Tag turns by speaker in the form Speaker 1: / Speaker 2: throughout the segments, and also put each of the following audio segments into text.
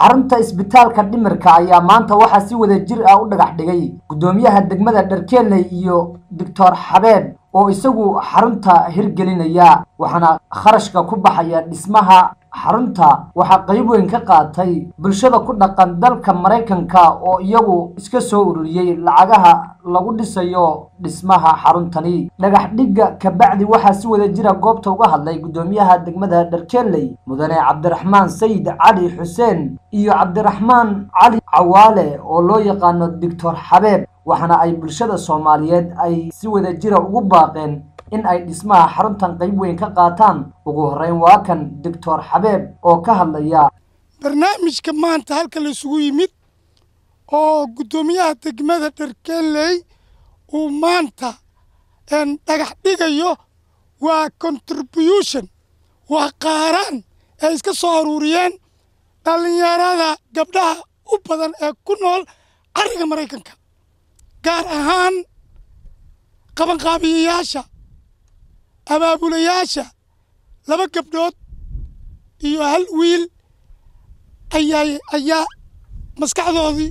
Speaker 1: xarunta isbitaalka dhimirka ayaa maanta waxaa si wada jir ah u dhagax dhigay. Guddoomiyaha degmada dharkeeley iyo doctor xabeeb oo isagu xarunta hirgelinaya waxaana kharashka ku baxaya dhismaha xarunta waxaa qayb weyn ka qaatay bulshada ku dhaqan dalka maraykanka oo iyagu iska soo ururiyey lacagaha lagu dhisayo dhismaha xaruntani. Dhagax dhigga kabacdi waxaa si wada jira goobta uga hadlay guddoomiyaha degmada dharkeeley mudane cabdiraxmaan sayid cali xuseen iyo cabdiraxmaan cali cawaale oo loo yaqaano doctor xabeeb waxaana ay bulshada soomaaliyeed ay si wada jira ugu baaqeen in ay dhismaha xaruntan qayb weyn ka qaataan. Ugu horreyn waa kan doctor xabeeb oo ka hadlaya
Speaker 2: barnaamijka maanta halka la isugu yimid oo guddoomiyaha degmada dharkeeley uu maanta dhagax dhigayo waa contribution waa qaaraan ay iska soo aruuriyeen dhallinyarada gabdhaha u badan ee ku nool carriga maraykanka gaar ahaan qabanqaabiyayaasha abaabulayaasha laba gabdhood iyo hal wiil ayaa ayaa maskaxdoodii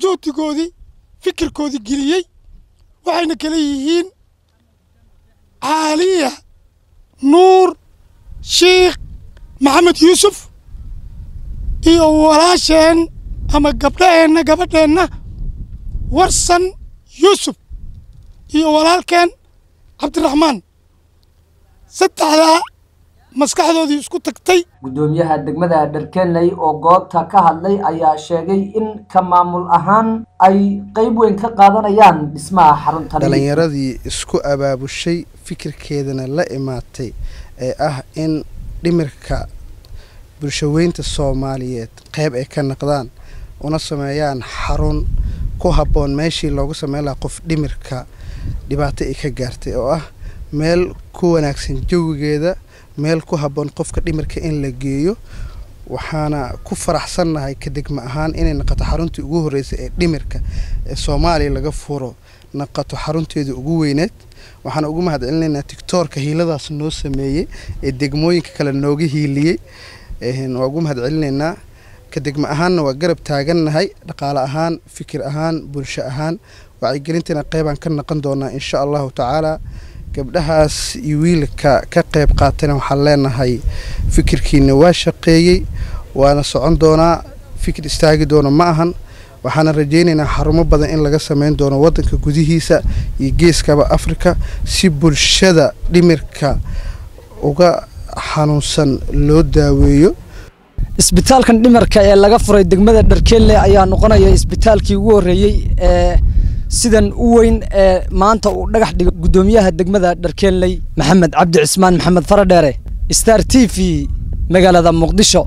Speaker 2: juhdigoodii fikirkoodii geliyey. Waxayna kala yihiin caaliya nuur sheikh maxamed yuusuf iyo walaasheen ama gabdhaheenna gabadheenna warsan yuusuf iyo walaalkeen cabdiraxmaan saddexdaa maskaxdoodii isku tagtay.
Speaker 1: Guddoomiyaha degmada dharkeeley oo goobta ka hadlay ayaa sheegay in ka maamul ahaan ay qayb weyn ka qaadanayaan dhismaha xaruntani
Speaker 3: dhalinyaradii isku abaabushay fikirkeedana la imaatay ee ah in dhimirka bulshaweynta soomaaliyeed qayb ay ka naqdaan una sameeyaan xarun ku habboon meeshii loogu sameyn lahaa qof dhimirka dhibaato ay ka gaartay oo ah meel ku wanaagsan jawigeeda meel ku habboon qofka dhimirka in la geeyo waxaana ku faraxsannahay ka degma ahaan inay naqato xaruntii ugu horreysay ee dhimirka ee soomaaliya laga furo naqato xarunteedii ugu weyneed. Waxaana ugu mahad celinaynaa tictoorka hiiladaas noo sameeyey ee degmooyinka kale nooga hiiliyey. Waa ugu mahad celinaynaa ka degma ahaanna waa garab taagannahay dhaqaale ahaan fikir ahaan bulsho ahaan. Wacyigelintiina qeybaan ka naqon doonaa insha allahu tacaala gabdhahaas iyo wiilka ka qayb qaatayna waxaan leenahay fikirkiina waa shaqeeyey waana socon doonaa fikir istaagi doono ma ahan. Waxaana rajaynaynaa xarumo badan in laga sameyn doono waddanka gudihiisa iyo geeskaba afrika si bulshada dhimirka uga xanuunsan loo daaweeyo.
Speaker 1: Isbitaalkan dhimarka ee laga furay degmada dharkeelle ayaa noqonaya isbitaalkii ugu horreeyey ee sidan u weyn ee maanta uu dhagax dhigay guddoomiyaha degmada dharkeelley maxamed cabdi cismaan maxamed faradheere star t v magaalada muqdisho